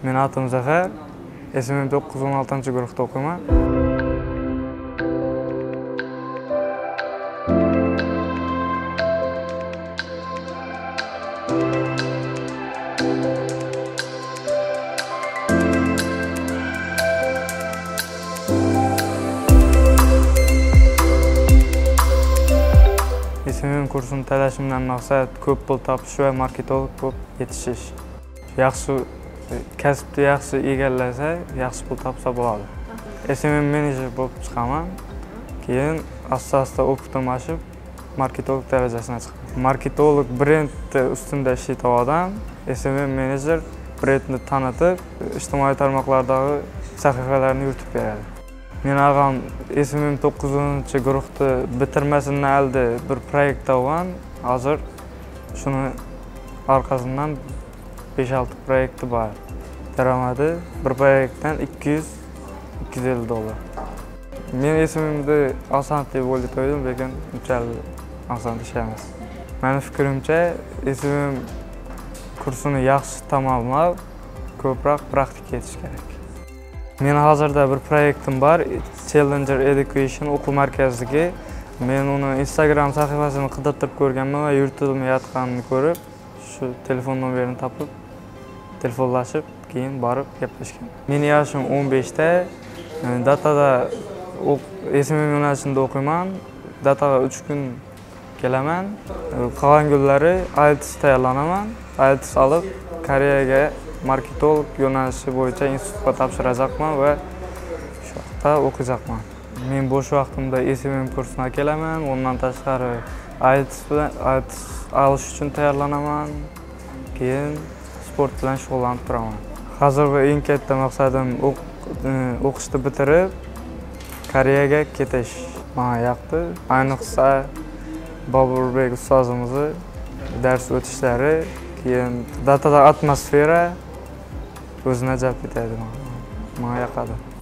Мен атым Захар, есімім 916-шы группта оқимын. Есімім курсын тәләшімден мақсат көп бұл тапшы маркетолог көп етішеш. Жақсы Kasbni yaxshi egallasa, yaxshi pul topsa bo'ladi. SMM menejer bo'lib chiqaman. Keyin asta-asta o'qitim oshib, marketolog darajasiga chiqaman. Marketolog brendni ishlaydigan odam, SMM menejer brendni tanitib, ijtimoiy tarmoqlardagi sahifalarni yuritib beradi. Men og'am SMM 9 guruhni bitirmasidan oldin bir proyekt olgan. Hozir shuni orqasidan 5-6 proyekti bor. Daromadi bir proyektdan 200-250 dollar. Men SMMni oson deb o'ylab qo'ydim, lekin unchalik oson ish emas. Meni fikrimcha, SMM kursini yaxshi tamomlab, ko'proq praktika etish kerak. Men hozirda bir proyektim bor, Challenger Education o'quv markaziga. Men uni Instagram sahifasini qidirtirib ko'rganman va yuritilmayotganini ko'rib, shu telefon nomerini topib, telefonlashib, keyin borib gaplashgan. Meni yoshim 15 beshda e, datada SMM yo'nalishida o'qiyman. Dataga 3 kun kelaman. E, qolgan kunlari IELTS tayyorlanaman. IELTS olib, Koreyaga marketolog yo'nalishi bo'yicha institutga topshiracaqman va shu yoqda o'qiyapman. Men bo'sh vaqtimda SMM kursini kelaman, undan tashqari IELTS bilan IELTS olish uchun tayyorlanaman. Keyin sport bilan shug'ullanib turaman. Hozirgi eng katta maqsadim e, o'qishni bitirib Koreyaga ketish. Menga yoqdi. Ayniqsa Boburbek ustozimizni dars o'tishlari, keyin datada atmosfera o'zini ajab etadi menga yoqadi